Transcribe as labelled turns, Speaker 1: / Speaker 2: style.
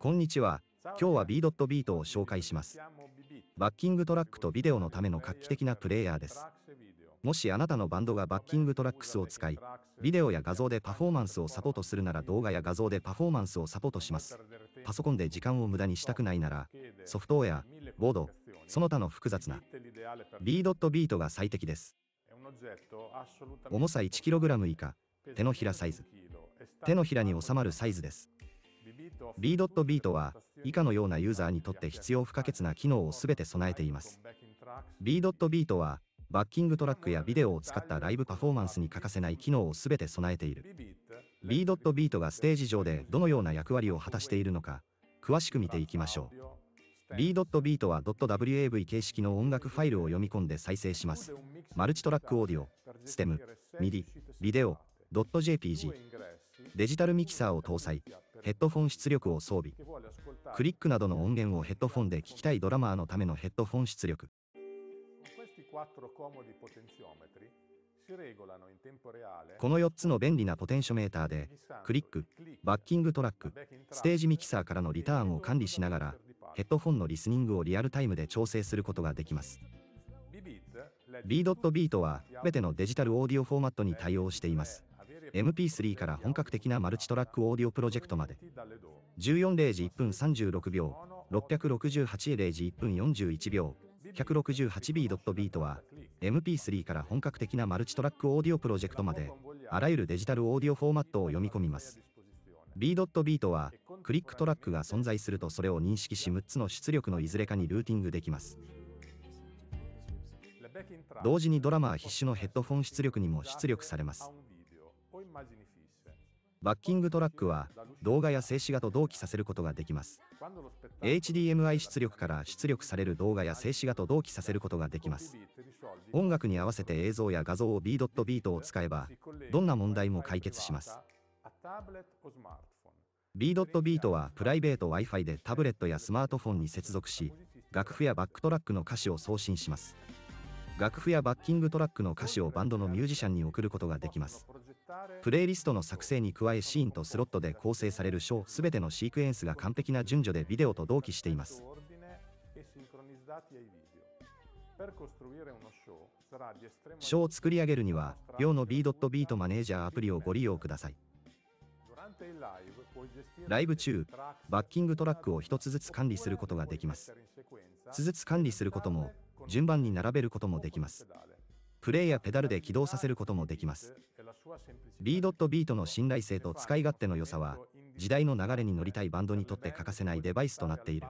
Speaker 1: こんにちは。今日は B. ビートを紹介します。バッキングトラックとビデオのための画期的なプレイヤーです。もしあなたのバンドがバッキングトラックスを使い、ビデオや画像でパフォーマンスをサポートするなら動画や画像でパフォーマンスをサポートします。パソコンで時間を無駄にしたくないなら、ソフトウェア、ボード、その他の複雑な B. ビートが最適です。重さ 1kg 以下、手のひらサイズ。手のひらに収まるサイズです。B. ビートは以下のようなユーザーにとって必要不可欠な機能をすべて備えています。B. ビートはバッキングトラックやビデオを使ったライブパフォーマンスに欠かせない機能をすべて備えている。B. ビートがステージ上でどのような役割を果たしているのか、詳しく見ていきましょう。B. Beat は .wav 形式の音楽ファイルを読み込んで再生します。マルチトラックオーディオ、ステム、MIDI、ビデオ、.jpg、デジタルミキサーを搭載、ヘッドフォン出力を装備。クリックなどの音源をヘッドフォンで聞きたいドラマーのためのヘッドフォン出力。この4つの便利なポテンショメーターで、クリック、バッキングトラック、ステージミキサーからのリターンを管理しながら、ヘッドフォンのリスニングをリアルタイムで調整することができます。B. ビートは、すべてのデジタルオーディオフォーマットに対応しています。MP3 から本格的なマルチトラックオーディオプロジェクトまで。14レージ1分36秒、668レージ1分41秒、168B. ビートは、MP3 から本格的なマルチトラックオーディオプロジェクトまで、あらゆるデジタルオーディオフォーマットを読み込みます。B. ビートは、クリックトラックが存在するとそれを認識し6つの出力のいずれかにルーティングできます。同時にドラマー必須のヘッドフォン出力にも出力されます。バッキングトラックは動画や静止画と同期させることができます。HDMI 出力から出力される動画や静止画と同期させることができます。音楽に合わせて映像や画像を B. ビートを使えばどんな問題も解決します。B. ビートはプライベート Wi-Fi でタブレットやスマートフォンに接続し、楽譜やバックトラックの歌詞を送信します。楽譜やバッキングトラックの歌詞をバンドのミュージシャンに送ることができます。プレイリストの作成に加えシーンとスロットで構成されるショーすべてのシークエンスが完璧な順序でビデオと同期しています。ショーを作り上げるには、秒の B. ビートマネージャーアプリをご利用ください。ライブ中、バッキングトラックを一つずつ管理することができます。つずつ管理することも、順番に並べることもできます。プレイやペダルで起動させることもできます。B. ビートの信頼性と使い勝手の良さは、時代の流れに乗りたいバンドにとって欠かせないデバイスとなっている。